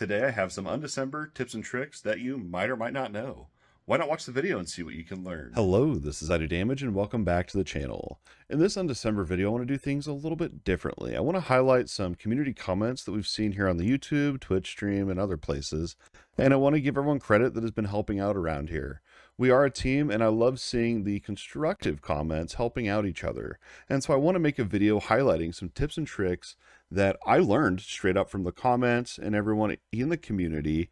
Today I have some undecember tips and tricks that you might or might not know. Why not watch the video and see what you can learn? Hello, this is I Do Damage and welcome back to the channel. In this Undecember video, I want to do things a little bit differently. I want to highlight some community comments that we've seen here on the YouTube, Twitch stream, and other places. And I want to give everyone credit that has been helping out around here. We are a team and I love seeing the constructive comments helping out each other. And so I want to make a video highlighting some tips and tricks that I learned straight up from the comments and everyone in the community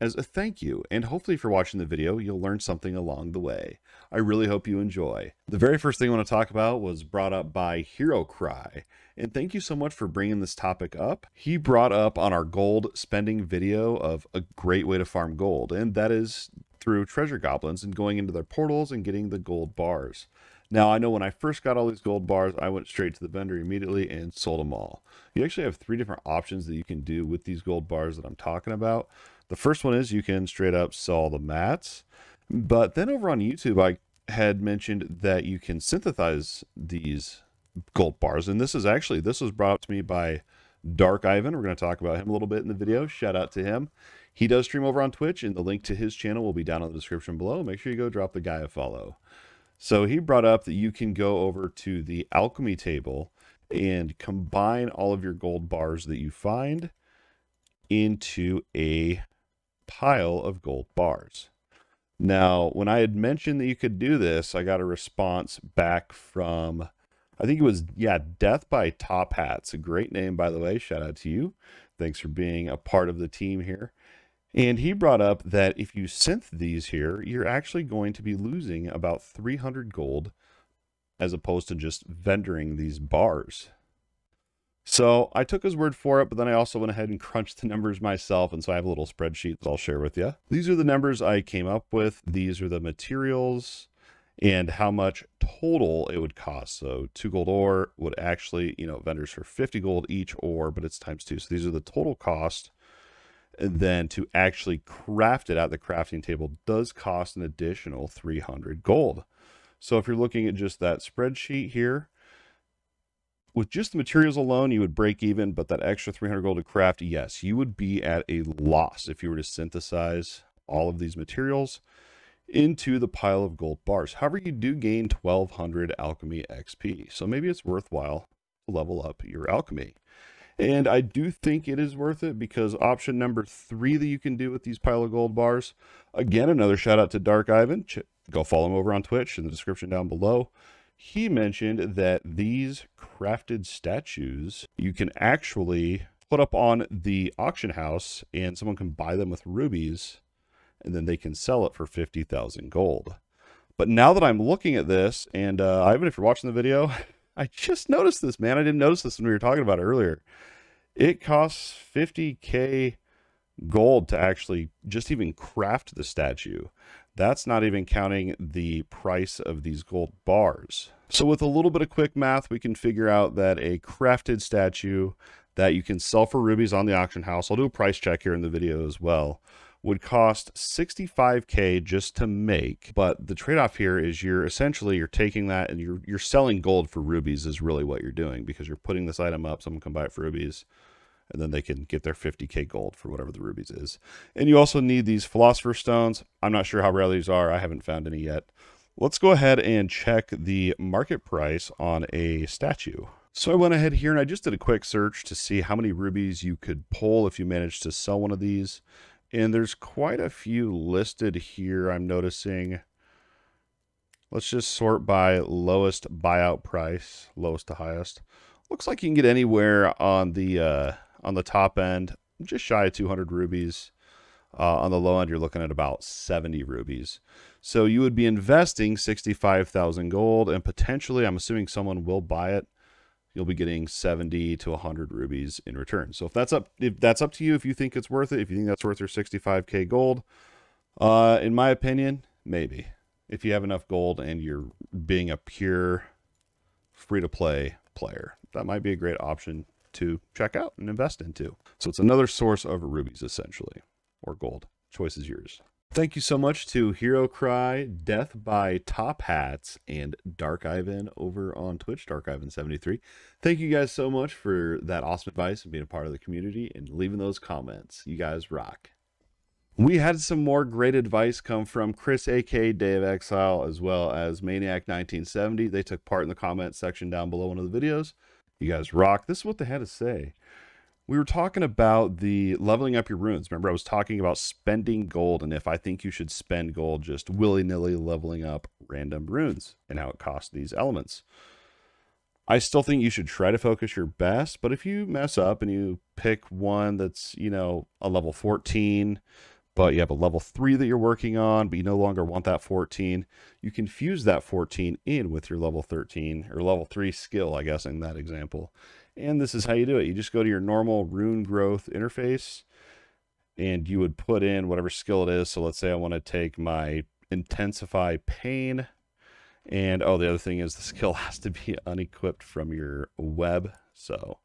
as a thank you. And hopefully for watching the video, you'll learn something along the way. I really hope you enjoy. The very first thing I want to talk about was brought up by Hero Cry. And thank you so much for bringing this topic up. He brought up on our gold spending video of a great way to farm gold, and that is through treasure goblins and going into their portals and getting the gold bars. Now, I know when I first got all these gold bars, I went straight to the vendor immediately and sold them all. You actually have three different options that you can do with these gold bars that I'm talking about. The first one is you can straight up sell the mats. But then over on YouTube, I had mentioned that you can synthesize these gold bars. And this is actually, this was brought up to me by Dark Ivan. We're going to talk about him a little bit in the video. Shout out to him. He does stream over on Twitch, and the link to his channel will be down in the description below. Make sure you go drop the guy a follow. So he brought up that you can go over to the alchemy table and combine all of your gold bars that you find into a pile of gold bars. Now, when I had mentioned that you could do this, I got a response back from, I think it was, yeah, Death by Top Hats. A great name, by the way. Shout out to you. Thanks for being a part of the team here. And he brought up that if you synth these here, you're actually going to be losing about 300 gold as opposed to just vendoring these bars. So I took his word for it, but then I also went ahead and crunched the numbers myself. And so I have a little spreadsheet that I'll share with you. These are the numbers I came up with. These are the materials and how much total it would cost. So two gold ore would actually, you know, vendors for 50 gold each ore, but it's times two. So these are the total cost then to actually craft it at the crafting table does cost an additional 300 gold. So if you're looking at just that spreadsheet here, with just the materials alone, you would break even, but that extra 300 gold to craft, yes, you would be at a loss if you were to synthesize all of these materials into the pile of gold bars. However, you do gain 1200 alchemy XP, so maybe it's worthwhile to level up your alchemy. And I do think it is worth it because option number three that you can do with these pile of gold bars, again, another shout out to Dark Ivan. Go follow him over on Twitch in the description down below. He mentioned that these crafted statues you can actually put up on the auction house and someone can buy them with rubies and then they can sell it for 50,000 gold. But now that I'm looking at this, and uh, Ivan, if you're watching the video, I just noticed this, man. I didn't notice this when we were talking about it earlier. It costs 50k gold to actually just even craft the statue. That's not even counting the price of these gold bars. So with a little bit of quick math, we can figure out that a crafted statue that you can sell for rubies on the auction house, I'll do a price check here in the video as well, would cost 65k just to make but the trade-off here is you're essentially you're taking that and you're you're selling gold for rubies is really what you're doing because you're putting this item up someone can buy it for rubies and then they can get their 50k gold for whatever the rubies is. And you also need these philosopher stones. I'm not sure how rare these are. I haven't found any yet. Let's go ahead and check the market price on a statue. So I went ahead here and I just did a quick search to see how many rubies you could pull if you managed to sell one of these. And there's quite a few listed here I'm noticing. Let's just sort by lowest buyout price, lowest to highest. Looks like you can get anywhere on the uh, on the top end, just shy of 200 rubies. Uh, on the low end, you're looking at about 70 rubies. So you would be investing 65,000 gold, and potentially, I'm assuming someone will buy it you'll be getting 70 to 100 rubies in return. So if that's up if that's up to you if you think it's worth it, if you think that's worth your 65k gold, uh in my opinion, maybe. If you have enough gold and you're being a pure free to play player, that might be a great option to check out and invest into. So it's another source of rubies essentially or gold. Choice is yours. Thank you so much to Hero Cry, Death by Top Hats, and Dark Ivan over on Twitch, Dark Ivan73. Thank you guys so much for that awesome advice and being a part of the community and leaving those comments. You guys rock. We had some more great advice come from Chris, aka Day of Exile, as well as Maniac1970. They took part in the comment section down below one of the videos. You guys rock. This is what they had to say we were talking about the leveling up your runes. Remember, I was talking about spending gold and if I think you should spend gold just willy nilly leveling up random runes and how it costs these elements. I still think you should try to focus your best, but if you mess up and you pick one that's, you know, a level 14, but you have a level 3 that you're working on, but you no longer want that 14, you can fuse that 14 in with your level 13 or level 3 skill, I guess, in that example and this is how you do it. You just go to your normal rune growth interface and you would put in whatever skill it is. So let's say I want to take my intensify pain. And oh, the other thing is the skill has to be unequipped from your web. So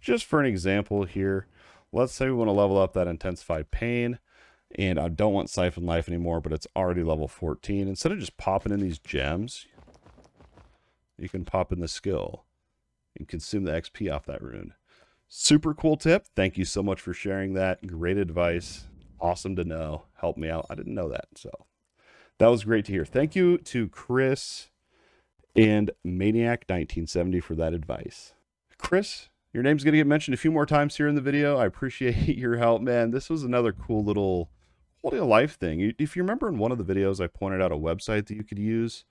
just for an example here, let's say we want to level up that intensify pain and I don't want siphon life anymore, but it's already level 14. Instead of just popping in these gems, you can pop in the skill and consume the XP off that rune. Super cool tip. Thank you so much for sharing that. Great advice. Awesome to know. Help me out. I didn't know that. So that was great to hear. Thank you to Chris and Maniac1970 for that advice. Chris, your name's going to get mentioned a few more times here in the video. I appreciate your help, man. This was another cool little quality of life thing. If you remember in one of the videos, I pointed out a website that you could use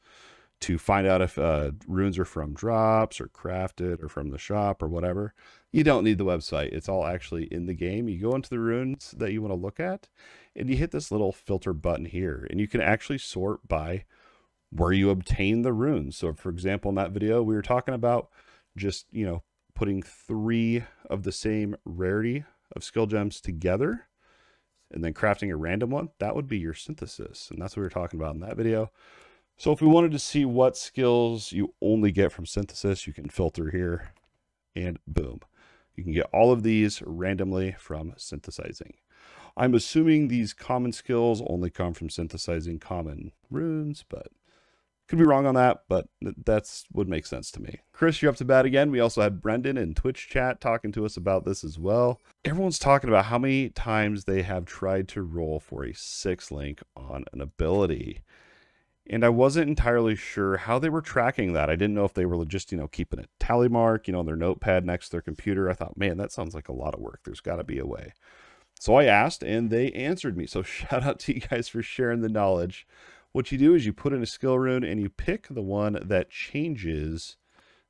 to find out if uh, runes are from drops or crafted or from the shop or whatever. You don't need the website. It's all actually in the game. You go into the runes that you want to look at and you hit this little filter button here and you can actually sort by where you obtain the runes. So for example, in that video, we were talking about just, you know, putting three of the same rarity of skill gems together and then crafting a random one. That would be your synthesis. And that's what we were talking about in that video. So if we wanted to see what skills you only get from synthesis, you can filter here and boom. You can get all of these randomly from synthesizing. I'm assuming these common skills only come from synthesizing common runes, but could be wrong on that, but that's would make sense to me. Chris, you're up to bat again. We also had Brendan in Twitch chat talking to us about this as well. Everyone's talking about how many times they have tried to roll for a six link on an ability and I wasn't entirely sure how they were tracking that. I didn't know if they were just, you know, keeping a tally mark, you know, on their notepad next to their computer. I thought, man, that sounds like a lot of work. There's got to be a way. So I asked and they answered me. So shout out to you guys for sharing the knowledge. What you do is you put in a skill rune and you pick the one that changes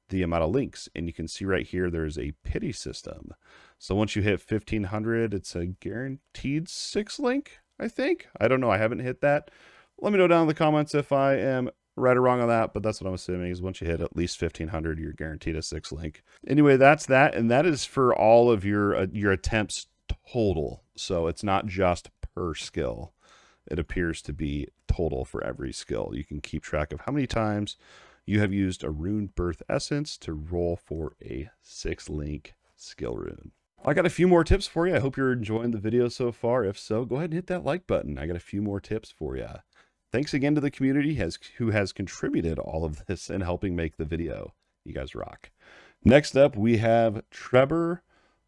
the amount of links. And you can see right here, there's a pity system. So once you hit 1500, it's a guaranteed six link, I think. I don't know. I haven't hit that. Let me know down in the comments if I am right or wrong on that, but that's what I'm assuming is once you hit at least 1500, you're guaranteed a six link. Anyway, that's that. And that is for all of your, uh, your attempts total. So it's not just per skill. It appears to be total for every skill. You can keep track of how many times you have used a rune birth essence to roll for a six link skill rune. I got a few more tips for you. I hope you're enjoying the video so far. If so, go ahead and hit that like button. I got a few more tips for you. Thanks again to the community has who has contributed all of this and helping make the video. You guys rock. Next up, we have Trevor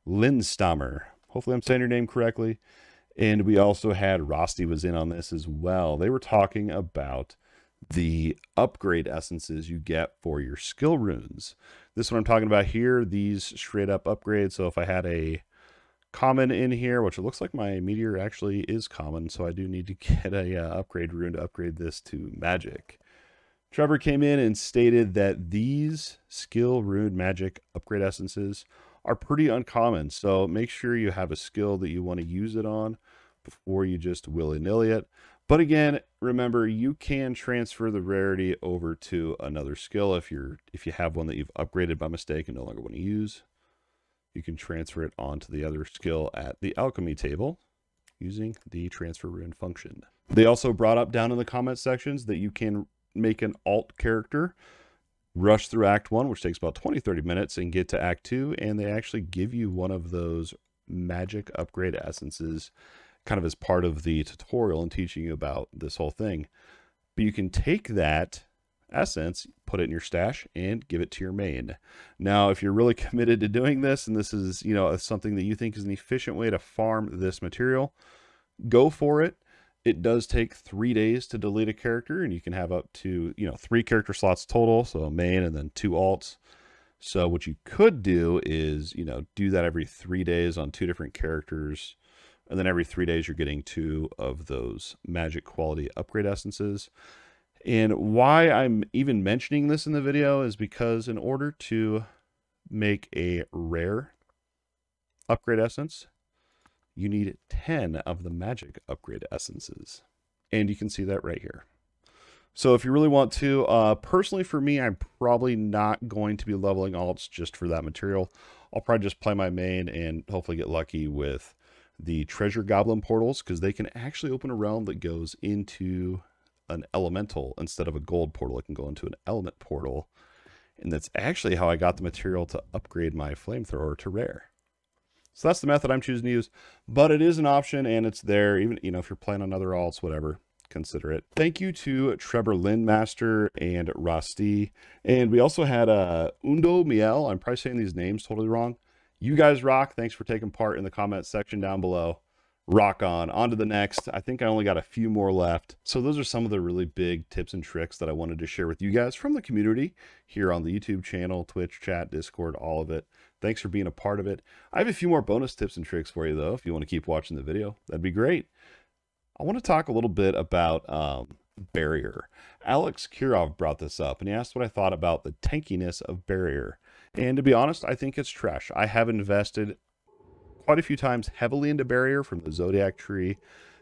Lindstammer. Hopefully I'm saying your name correctly. And we also had Rosti was in on this as well. They were talking about the upgrade essences you get for your skill runes. This is what I'm talking about here, these straight up upgrades. So if I had a common in here, which it looks like my meteor actually is common, so I do need to get a uh, upgrade rune to upgrade this to magic. Trevor came in and stated that these skill rune magic upgrade essences are pretty uncommon, so make sure you have a skill that you want to use it on before you just willy-nilly it. But again, remember you can transfer the rarity over to another skill if you're if you have one that you've upgraded by mistake and no longer want to use you can transfer it onto the other skill at the alchemy table using the transfer rune function. They also brought up down in the comment sections that you can make an alt character rush through act 1 which takes about 20 30 minutes and get to act 2 and they actually give you one of those magic upgrade essences kind of as part of the tutorial and teaching you about this whole thing. But you can take that essence, put it in your stash, and give it to your main. Now, if you're really committed to doing this, and this is you know something that you think is an efficient way to farm this material, go for it. It does take three days to delete a character, and you can have up to you know three character slots total, so a main and then two alts. So what you could do is you know do that every three days on two different characters. And then every three days, you're getting two of those magic quality upgrade essences. And why I'm even mentioning this in the video is because in order to make a rare upgrade essence, you need 10 of the magic upgrade essences. And you can see that right here. So if you really want to, uh, personally for me, I'm probably not going to be leveling alts just for that material. I'll probably just play my main and hopefully get lucky with the treasure goblin portals because they can actually open a realm that goes into an elemental instead of a gold portal. It can go into an element portal. And that's actually how I got the material to upgrade my flamethrower to rare. So that's the method I'm choosing to use, but it is an option and it's there. Even, you know, if you're playing on other alts, whatever, consider it. Thank you to Trevor Lindmaster and Rosti. And we also had uh, Undo Miel. I'm probably saying these names totally wrong. You guys rock. Thanks for taking part in the comment section down below rock on. On to the next. I think I only got a few more left. So those are some of the really big tips and tricks that I wanted to share with you guys from the community here on the YouTube channel, Twitch, chat, Discord, all of it. Thanks for being a part of it. I have a few more bonus tips and tricks for you though, if you want to keep watching the video. That'd be great. I want to talk a little bit about um, barrier. Alex Kirov brought this up and he asked what I thought about the tankiness of barrier. And to be honest, I think it's trash. I have invested quite a few times heavily into barrier from the Zodiac tree,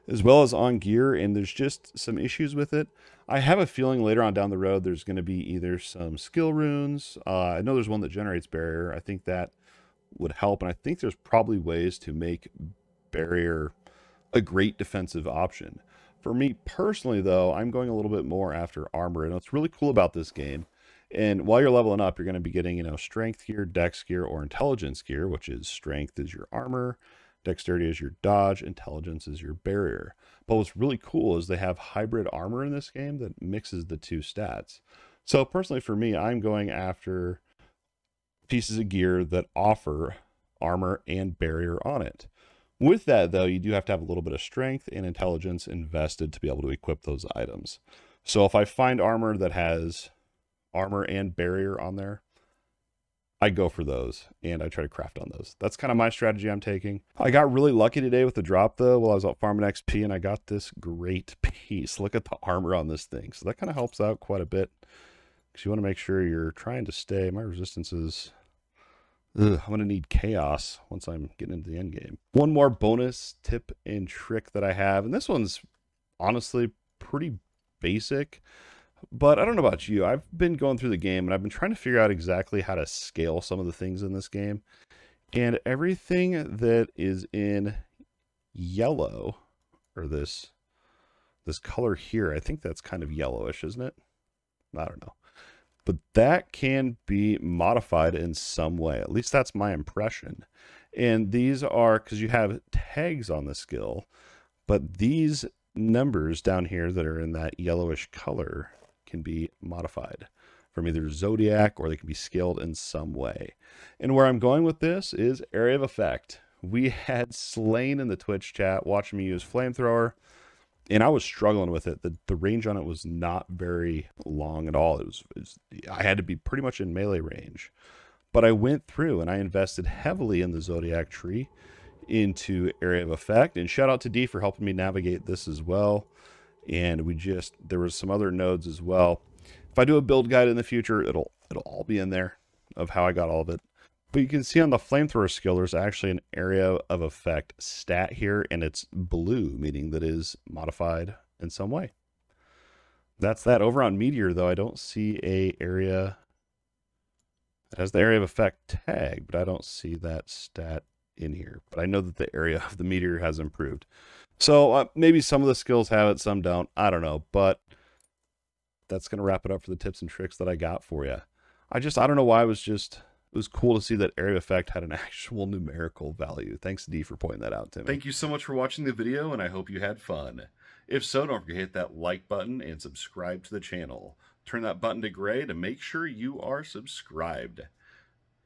as well as on gear, and there's just some issues with it. I have a feeling later on down the road there's going to be either some skill runes. Uh, I know there's one that generates barrier. I think that would help, and I think there's probably ways to make barrier a great defensive option. For me personally, though, I'm going a little bit more after armor, and what's really cool about this game and while you're leveling up, you're going to be getting, you know, strength gear, dex gear, or intelligence gear, which is strength is your armor, dexterity is your dodge, intelligence is your barrier. But what's really cool is they have hybrid armor in this game that mixes the two stats. So personally for me, I'm going after pieces of gear that offer armor and barrier on it. With that, though, you do have to have a little bit of strength and intelligence invested to be able to equip those items. So if I find armor that has armor and barrier on there, I go for those and I try to craft on those. That's kind of my strategy I'm taking. I got really lucky today with the drop though while I was out farming XP and I got this great piece. Look at the armor on this thing. So that kind of helps out quite a bit because you want to make sure you're trying to stay. My resistance is, ugh, I'm going to need chaos once I'm getting into the end game. One more bonus tip and trick that I have, and this one's honestly pretty basic. But I don't know about you. I've been going through the game and I've been trying to figure out exactly how to scale some of the things in this game. And everything that is in yellow or this this color here, I think that's kind of yellowish, isn't it? I don't know. But that can be modified in some way. At least that's my impression. And these are because you have tags on the skill, but these numbers down here that are in that yellowish color can be modified from either Zodiac or they can be scaled in some way. And where I'm going with this is area of effect. We had Slain in the Twitch chat watching me use Flamethrower, and I was struggling with it. The, the range on it was not very long at all. It was, it was I had to be pretty much in melee range. But I went through and I invested heavily in the Zodiac tree into area of effect. And shout out to D for helping me navigate this as well and we just there was some other nodes as well. If I do a build guide in the future, it'll it'll all be in there of how I got all of it. But you can see on the flamethrower skill, there's actually an area of effect stat here, and it's blue, meaning that is modified in some way. That's that. Over on Meteor, though, I don't see a area. It has the area of effect tag, but I don't see that stat in here. But I know that the area of the Meteor has improved. So uh, maybe some of the skills have it, some don't. I don't know. But that's going to wrap it up for the tips and tricks that I got for you. I just, I don't know why I was just it was cool to see that area effect had an actual numerical value. Thanks, D, for pointing that out to me. Thank you so much for watching the video, and I hope you had fun. If so, don't forget to hit that like button and subscribe to the channel. Turn that button to gray to make sure you are subscribed.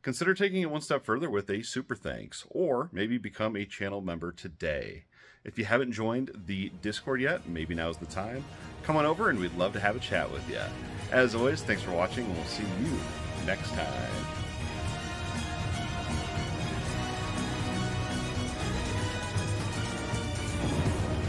Consider taking it one step further with a super thanks, or maybe become a channel member today. If you haven't joined the Discord yet, maybe now's the time. Come on over and we'd love to have a chat with you. As always, thanks for watching, and we'll see you next time.